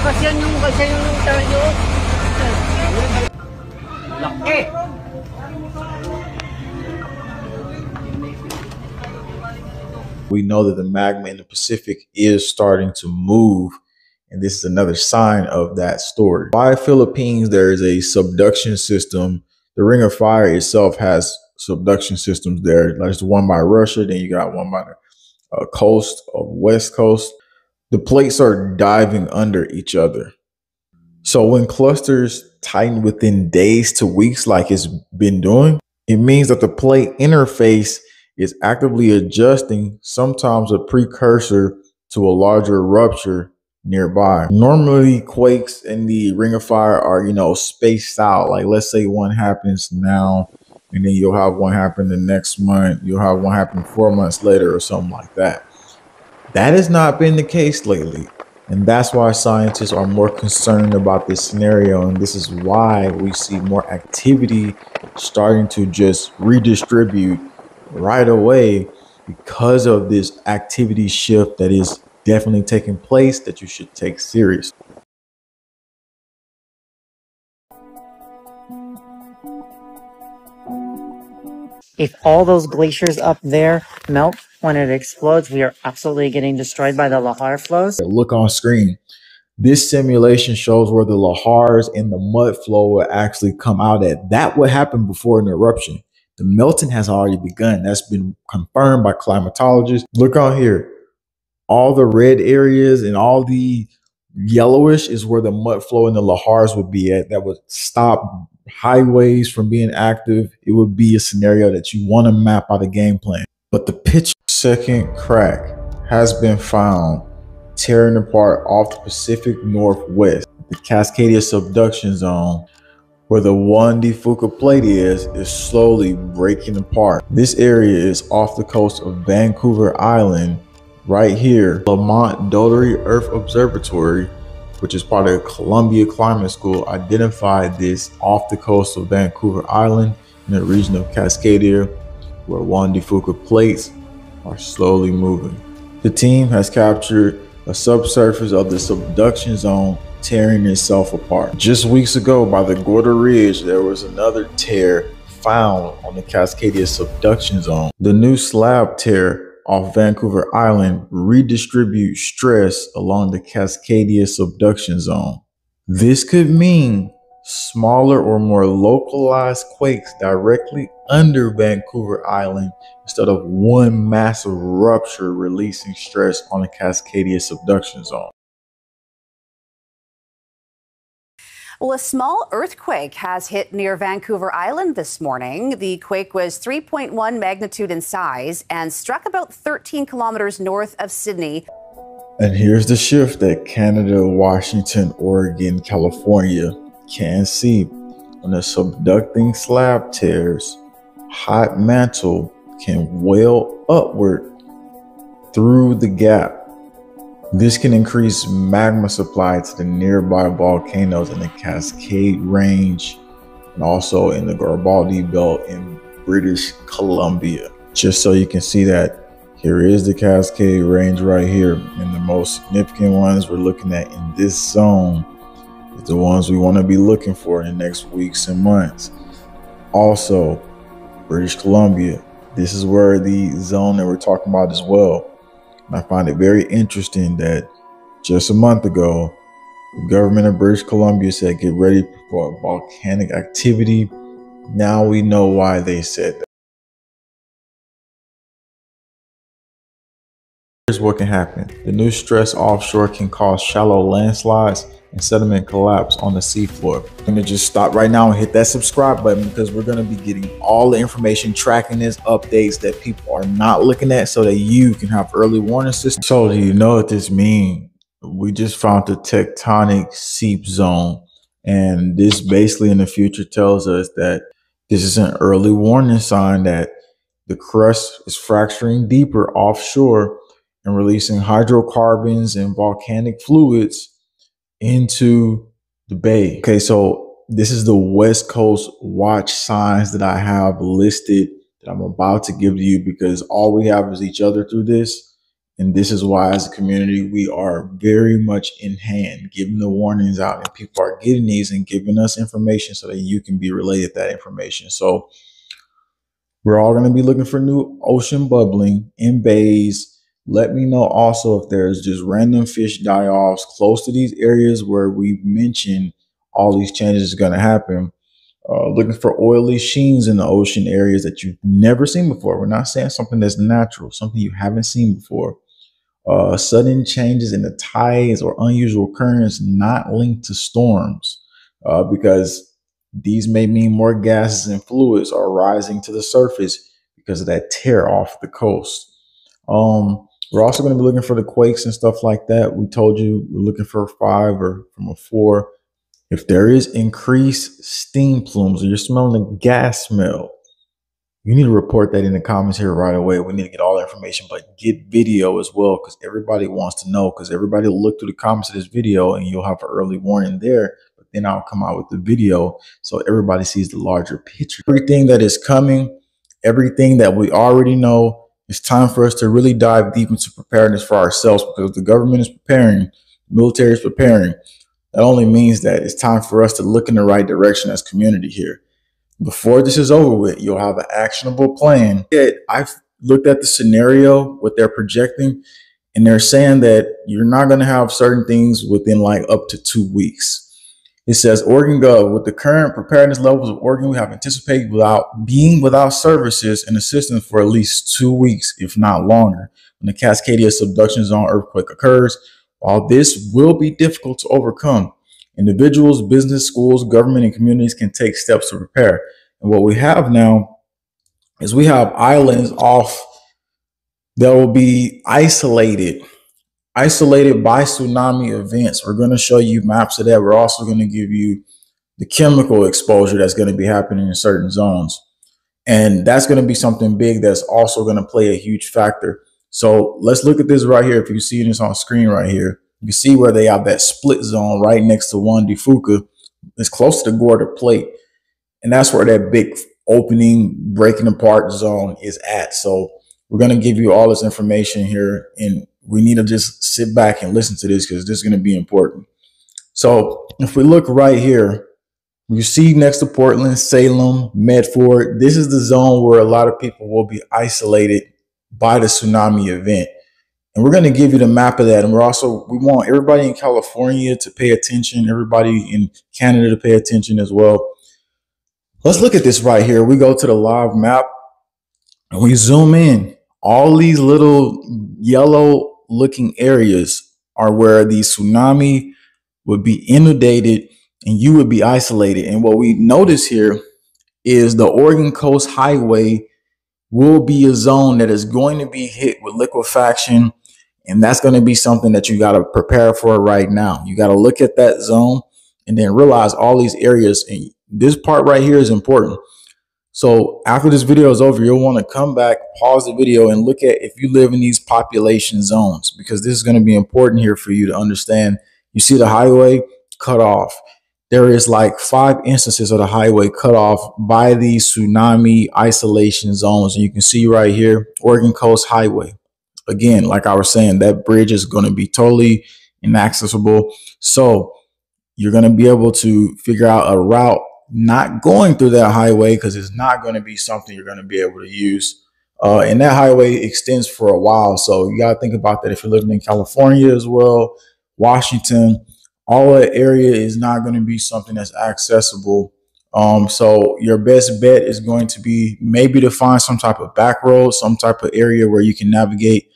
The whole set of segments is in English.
Malakas yan yung kasi yung tayo. Laki! we know that the magma in the Pacific is starting to move. And this is another sign of that story. By Philippines, there is a subduction system. The Ring of Fire itself has subduction systems there. There's the one by Russia, then you got one by the uh, coast of West Coast. The plates are diving under each other. So when clusters tighten within days to weeks, like it's been doing, it means that the plate interface is actively adjusting, sometimes a precursor to a larger rupture nearby. Normally, quakes in the Ring of Fire are, you know, spaced out. Like, let's say one happens now, and then you'll have one happen the next month, you'll have one happen four months later, or something like that. That has not been the case lately. And that's why scientists are more concerned about this scenario. And this is why we see more activity starting to just redistribute right away because of this activity shift that is definitely taking place that you should take serious. If all those glaciers up there melt when it explodes, we are absolutely getting destroyed by the lahar flows. Look on screen. This simulation shows where the lahars and the mud flow will actually come out at. That would happen before an eruption. The melting has already begun. That's been confirmed by climatologists. Look on here. All the red areas and all the yellowish is where the mud flow and the lahars would be at. That would stop highways from being active. It would be a scenario that you want to map out a game plan. But the pitch second crack has been found tearing apart off the Pacific Northwest. The Cascadia subduction zone where the Juan de Fuca plate is, is slowly breaking apart. This area is off the coast of Vancouver Island, right here. Lamont Doherty Earth Observatory, which is part of Columbia Climate School, identified this off the coast of Vancouver Island in the region of Cascadia, where Juan de Fuca plates are slowly moving. The team has captured a subsurface of the subduction zone tearing itself apart. Just weeks ago by the Gorda Ridge, there was another tear found on the Cascadia subduction zone. The new slab tear off Vancouver Island redistribute stress along the Cascadia subduction zone. This could mean smaller or more localized quakes directly under Vancouver Island instead of one massive rupture releasing stress on the Cascadia subduction zone. Well, a small earthquake has hit near Vancouver Island this morning. The quake was 3.1 magnitude in size and struck about 13 kilometers north of Sidney. And here's the shift that Canada, Washington, Oregon, California can see. When a subducting slab tears, hot mantle can well upward through the gap this can increase magma supply to the nearby volcanoes in the Cascade Range and also in the Garibaldi Belt in British Columbia. Just so you can see that here is the Cascade Range right here. And the most significant ones we're looking at in this zone is the ones we want to be looking for in the next weeks and months. Also, British Columbia. This is where the zone that we're talking about as well I find it very interesting that just a month ago, the government of British Columbia said, get ready for volcanic activity. Now we know why they said that. Here's what can happen. The new stress offshore can cause shallow landslides and sediment collapse on the seafloor. I'm gonna just stop right now and hit that subscribe button because we're gonna be getting all the information, tracking this, updates that people are not looking at so that you can have early warning systems. So do you know what this means? We just found the tectonic seep zone. And this basically in the future tells us that this is an early warning sign that the crust is fracturing deeper offshore and releasing hydrocarbons and volcanic fluids into the bay. Okay, so this is the West Coast watch signs that I have listed that I'm about to give to you because all we have is each other through this. And this is why, as a community, we are very much in hand, giving the warnings out, and people are getting these and giving us information so that you can be related that information. So, we're all going to be looking for new ocean bubbling in bays. Let me know also if there's just random fish die offs close to these areas where we mentioned all these changes is going to happen. Uh, looking for oily sheens in the ocean areas that you've never seen before. We're not saying something that's natural, something you haven't seen before. Uh, sudden changes in the tides or unusual currents not linked to storms, uh, because these may mean more gases and fluids are rising to the surface because of that tear off the coast. Um, we're also going to be looking for the quakes and stuff like that. We told you we're looking for a five or from a four. If there is increased steam plumes or you're smelling a gas smell, you need to report that in the comments here right away. We need to get all the information, but get video as well because everybody wants to know because everybody will look through the comments of this video and you'll have an early warning there. But then I'll come out with the video so everybody sees the larger picture. Everything that is coming, everything that we already know, it's time for us to really dive deep into preparedness for ourselves because the government is preparing, the military is preparing that only means that it's time for us to look in the right direction as community here. Before this is over with, you'll have an actionable plan. I've looked at the scenario, what they're projecting, and they're saying that you're not going to have certain things within like up to two weeks. It says Oregon Gov, with the current preparedness levels of Oregon, we have anticipated without being without services and assistance for at least two weeks, if not longer. When the Cascadia subduction zone earthquake occurs, while this will be difficult to overcome, individuals, business, schools, government, and communities can take steps to prepare. And what we have now is we have islands off that will be isolated, isolated by tsunami events. We're going to show you maps of that. We're also going to give you the chemical exposure that's going to be happening in certain zones. And that's going to be something big that's also going to play a huge factor so let's look at this right here. If you see this on screen right here, you can see where they have that split zone right next to Juan de Fuca. It's close to the Gorda Plate. And that's where that big opening, breaking apart zone is at. So we're going to give you all this information here. And we need to just sit back and listen to this because this is going to be important. So if we look right here, you see next to Portland, Salem, Medford, this is the zone where a lot of people will be isolated by the tsunami event. And we're going to give you the map of that. And we're also, we want everybody in California to pay attention, everybody in Canada to pay attention as well. Let's look at this right here. We go to the live map and we zoom in. All these little yellow looking areas are where the tsunami would be inundated and you would be isolated. And what we notice here is the Oregon Coast Highway will be a zone that is going to be hit with liquefaction. And that's going to be something that you got to prepare for right now. You got to look at that zone and then realize all these areas. And this part right here is important. So after this video is over, you'll want to come back, pause the video and look at if you live in these population zones, because this is going to be important here for you to understand. You see the highway cut off there is like five instances of the highway cut off by these tsunami isolation zones. And you can see right here, Oregon Coast Highway. Again, like I was saying, that bridge is going to be totally inaccessible. So you're going to be able to figure out a route not going through that highway because it's not going to be something you're going to be able to use. Uh, and that highway extends for a while. So you got to think about that if you're living in California as well, Washington all that area is not going to be something that's accessible. Um, so your best bet is going to be maybe to find some type of back road, some type of area where you can navigate.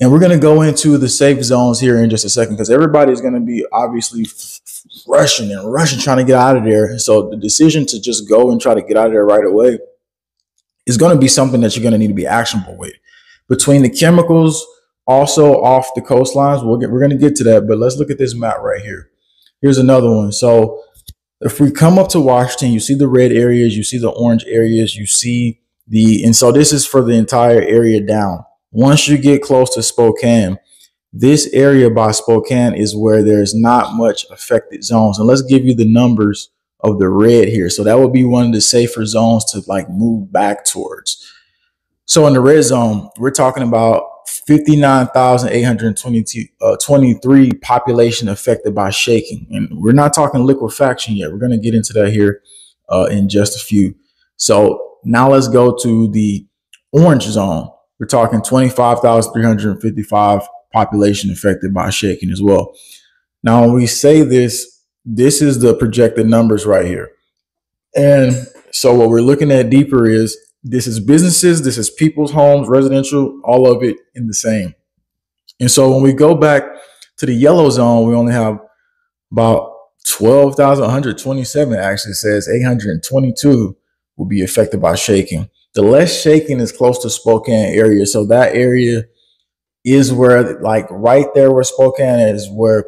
And we're going to go into the safe zones here in just a second because everybody is going to be obviously rushing and rushing trying to get out of there. So the decision to just go and try to get out of there right away is going to be something that you're going to need to be actionable with. Between the chemicals, also off the coastlines. We'll get, we're going to get to that, but let's look at this map right here. Here's another one. So if we come up to Washington, you see the red areas, you see the orange areas, you see the, and so this is for the entire area down. Once you get close to Spokane, this area by Spokane is where there's not much affected zones. And let's give you the numbers of the red here. So that would be one of the safer zones to like move back towards. So in the red zone, we're talking about 59,823 uh, population affected by shaking. And we're not talking liquefaction yet. We're going to get into that here uh, in just a few. So now let's go to the orange zone. We're talking 25,355 population affected by shaking as well. Now, when we say this, this is the projected numbers right here. And so what we're looking at deeper is this is businesses, this is people's homes, residential, all of it in the same. And so when we go back to the yellow zone, we only have about 12,127 actually says 822 will be affected by shaking. The less shaking is close to Spokane area. So that area is where like right there where Spokane is where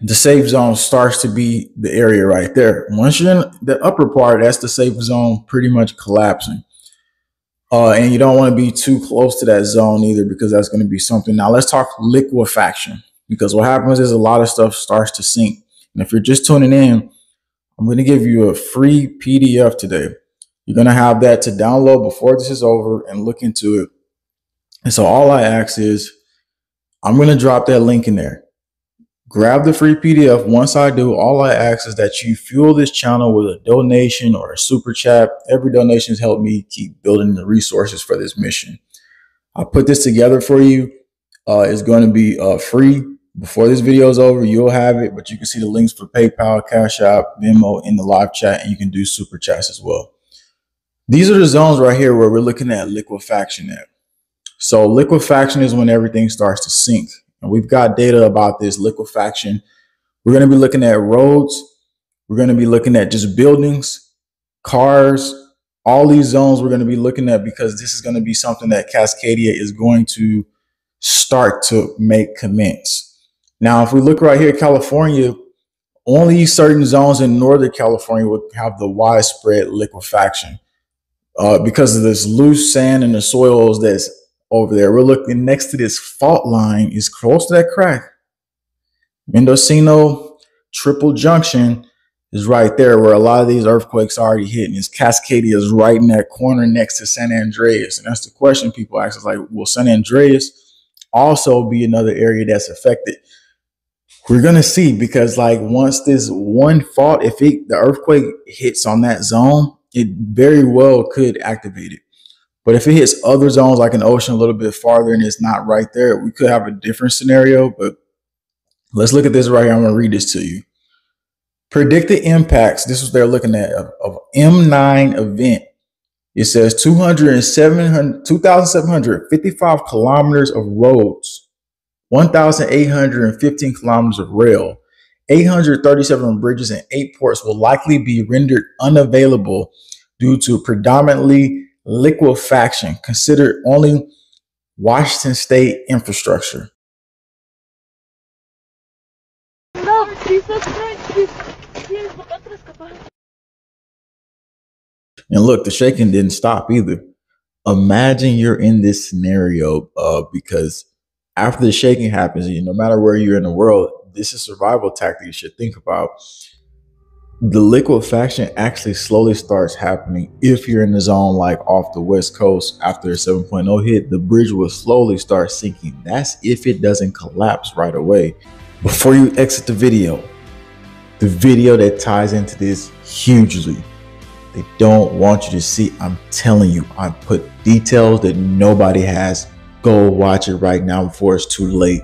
the safe zone starts to be the area right there. Once you're in the upper part, that's the safe zone pretty much collapsing. Uh, and you don't want to be too close to that zone either because that's going to be something. Now let's talk liquefaction because what happens is a lot of stuff starts to sink. And if you're just tuning in, I'm going to give you a free PDF today. You're going to have that to download before this is over and look into it. And so all I ask is I'm going to drop that link in there grab the free PDF. Once I do, all I ask is that you fuel this channel with a donation or a super chat. Every donation has helped me keep building the resources for this mission. I put this together for you. Uh, it's going to be uh, free. Before this video is over, you'll have it, but you can see the links for PayPal, Cash App, Venmo in the live chat, and you can do super chats as well. These are the zones right here where we're looking at liquefaction at. So liquefaction is when everything starts to sink. And we've got data about this liquefaction. We're going to be looking at roads. We're going to be looking at just buildings, cars, all these zones we're going to be looking at because this is going to be something that Cascadia is going to start to make commence. Now, if we look right here, California, only certain zones in Northern California would have the widespread liquefaction uh, because of this loose sand in the soils that's over there. We're looking next to this fault line is close to that crack. Mendocino Triple Junction is right there where a lot of these earthquakes already hit. And it's Cascadia is right in that corner next to San Andreas. And that's the question people ask is like, will San Andreas also be another area that's affected? We're gonna see because like once this one fault, if it the earthquake hits on that zone, it very well could activate it. But if it hits other zones like an ocean a little bit farther and it's not right there, we could have a different scenario. But let's look at this right here. I'm going to read this to you. Predicted impacts. This is what they're looking at of, of M9 event. It says 2,755 kilometers of roads, 1,815 kilometers of rail, 837 bridges and eight ports will likely be rendered unavailable due to predominantly liquefaction, considered only Washington state infrastructure. And look, the shaking didn't stop either. Imagine you're in this scenario uh, because after the shaking happens, you, no matter where you're in the world, this is survival tactic you should think about the liquefaction actually slowly starts happening if you're in the zone like off the west coast after a 7.0 hit the bridge will slowly start sinking. That's if it doesn't collapse right away. Before you exit the video the video that ties into this hugely they don't want you to see. I'm telling you i put details that nobody has. Go watch it right now before it's too late